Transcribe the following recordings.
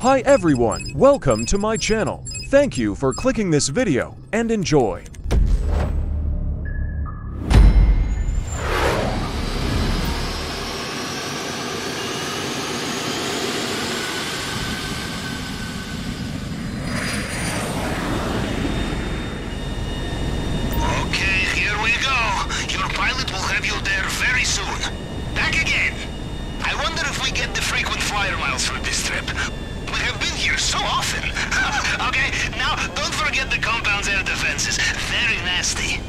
Hi everyone, welcome to my channel. Thank you for clicking this video and enjoy. Okay, here we go. Your pilot will have you there very soon. Back again. I wonder if we get the frequent flyer miles for this trip. We have been here so often. okay, now don't forget the compound's air defenses. Very nasty.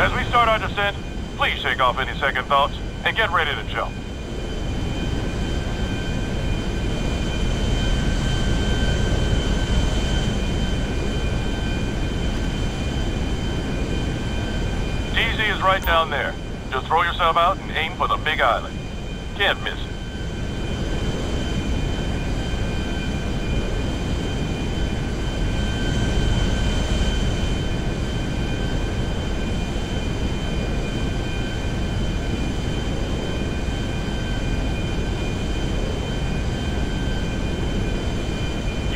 As we start our descent, please shake off any second thoughts and get ready to jump. DZ is right down there. Just throw yourself out and aim for the big island. Can't miss it.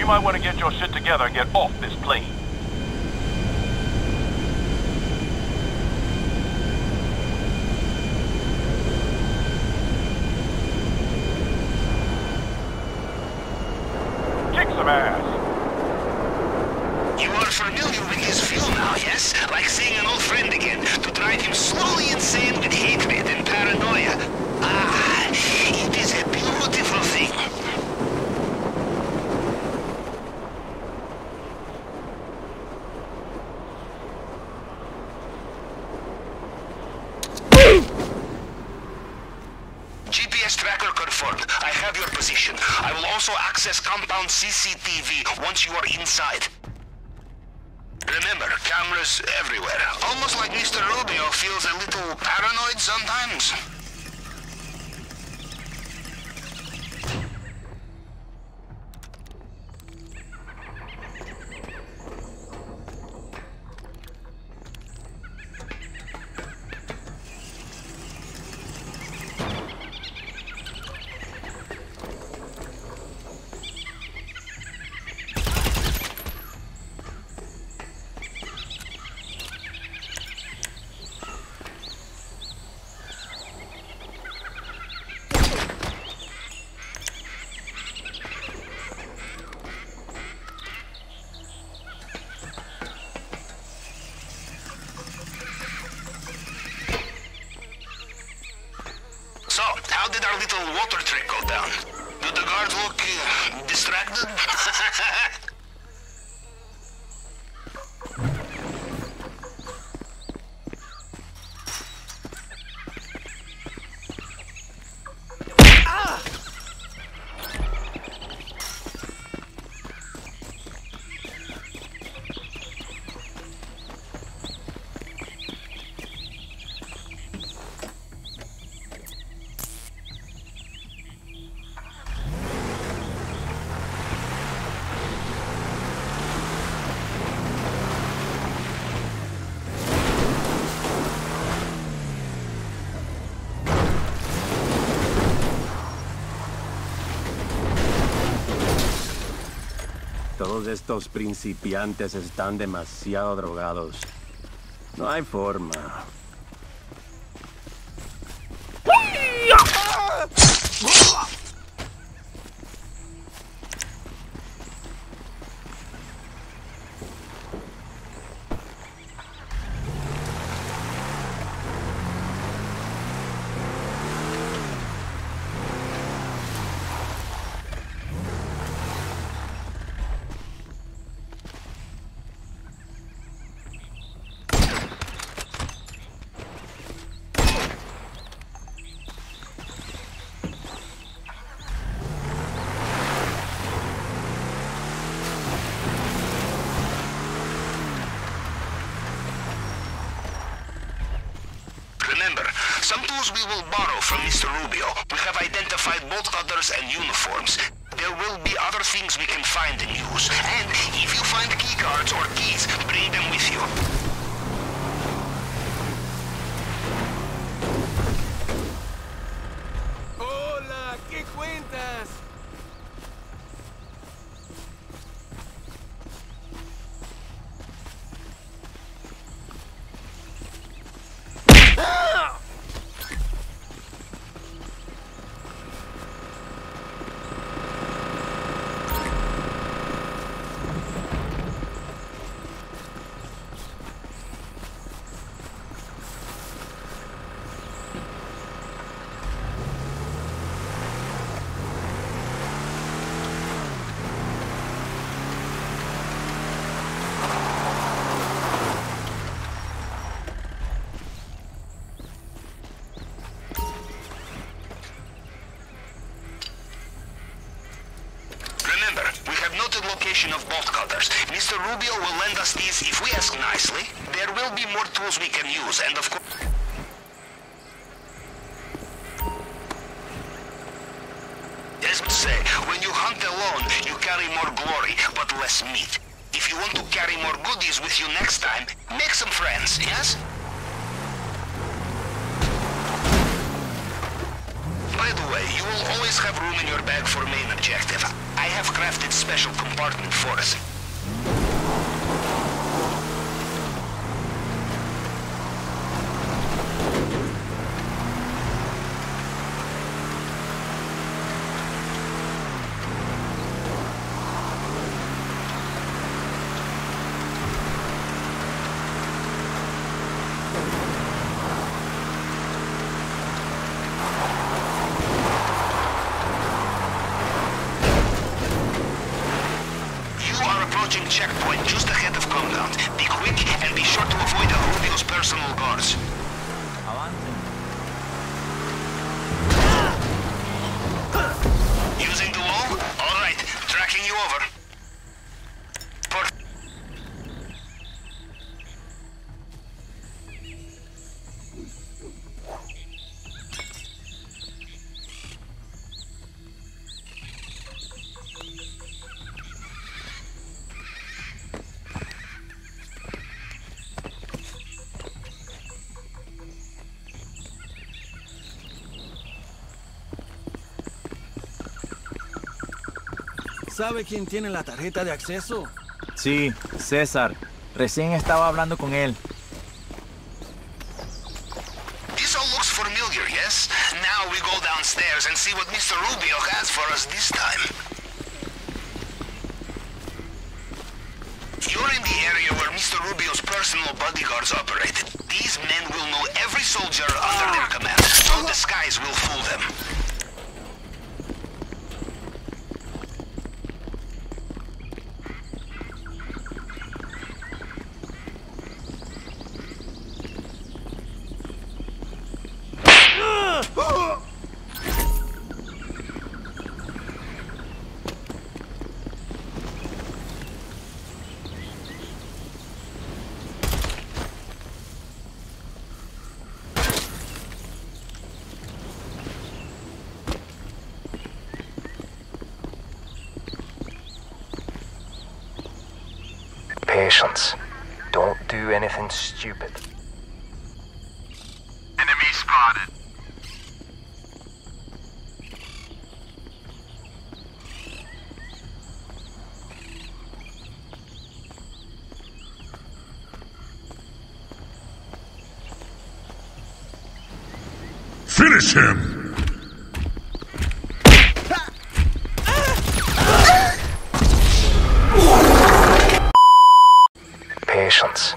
You might want to get your shit together and get off this plane. Kick some ass. You are familiar with his fuel now, yes? Like seeing an old friend again, to drive him slowly insane with hatred and paranoia. Ah, it is a beautiful thing. GPS tracker confirmed. I have your position. I will also access compound CCTV once you are inside. Remember, cameras everywhere. Almost like Mr. Rubio feels a little paranoid sometimes. How did our little water trick go down? Do the guards look uh, distracted? Todos estos principiantes están demasiado drogados. No hay forma. Tools we will borrow from Mr. Rubio. We have identified bolt cutters and uniforms. There will be other things we can find and use. And if you find keycards or keys, bring them with you. Hola, ¿qué cuentas? Requested location of bolt cutters. Mr. Rubio will lend us these if we ask nicely. There will be more tools we can use, and of course... As we say, when you hunt alone, you carry more glory, but less meat. If you want to carry more goodies with you next time, make some friends, yes? You will always have room in your bag for main objective. I have crafted special compartment for us. Checkpoint just ¿Sabe quién tiene la tarjeta de acceso? Sí, César. Recién estaba hablando con él. This all looks familiar, yes? Now we go downstairs and see what Mr. Rubio has for us this time. You're in the area where Mr. Rubio's personal bodyguards operate. These men will know every soldier under their command. No disguise will fool them. Patience. Don't do anything stupid. Enemy spotted. Finish him! Patience.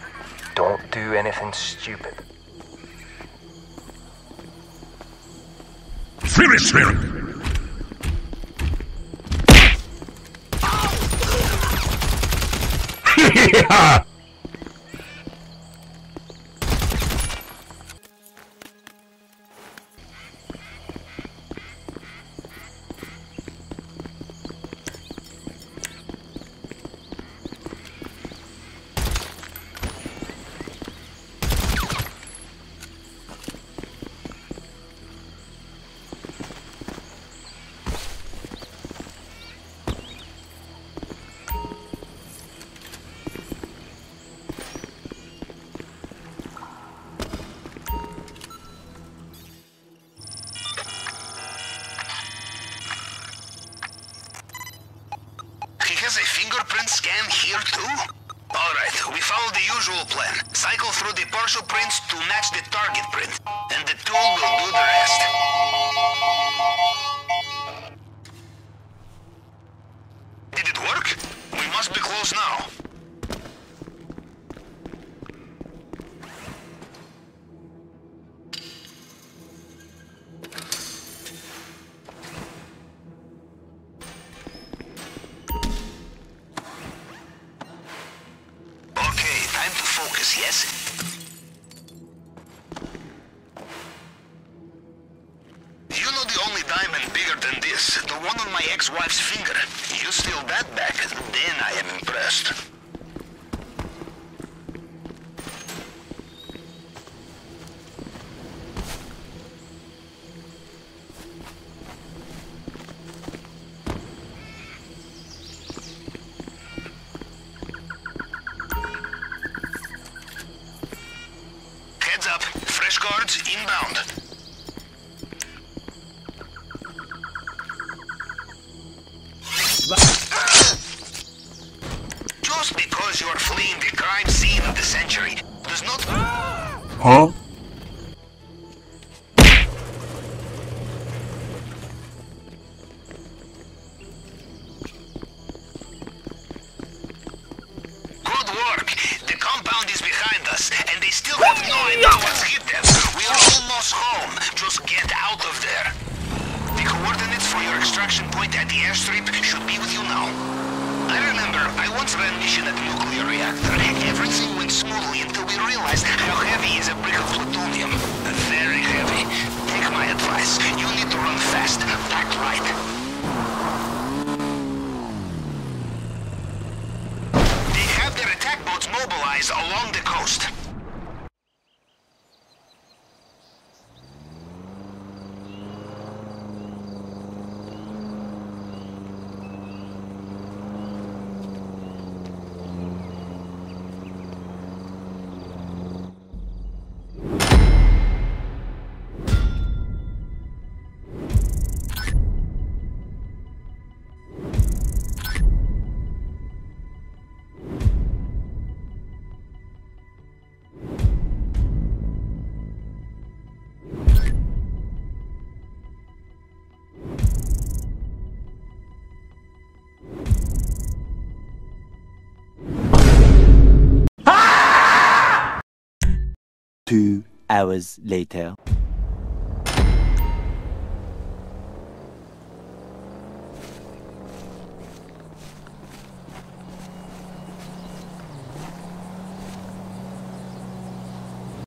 Don't do anything stupid. Finish him! scan here too? Alright, we follow the usual plan. Cycle through the partial prints to match the target print. And the tool will do the rest. Did it work? We must be close now. the only diamond bigger than this. The one on my ex-wife's finger. You steal that back, then I am impressed. Heads up. Fresh guards inbound. Your extraction point at the airstrip should be with you now. I remember I once ran mission at the nuclear reactor. Everything went smoothly until we realized how heavy is a brick of plutonium. Very heavy. Take my advice. You Two hours later.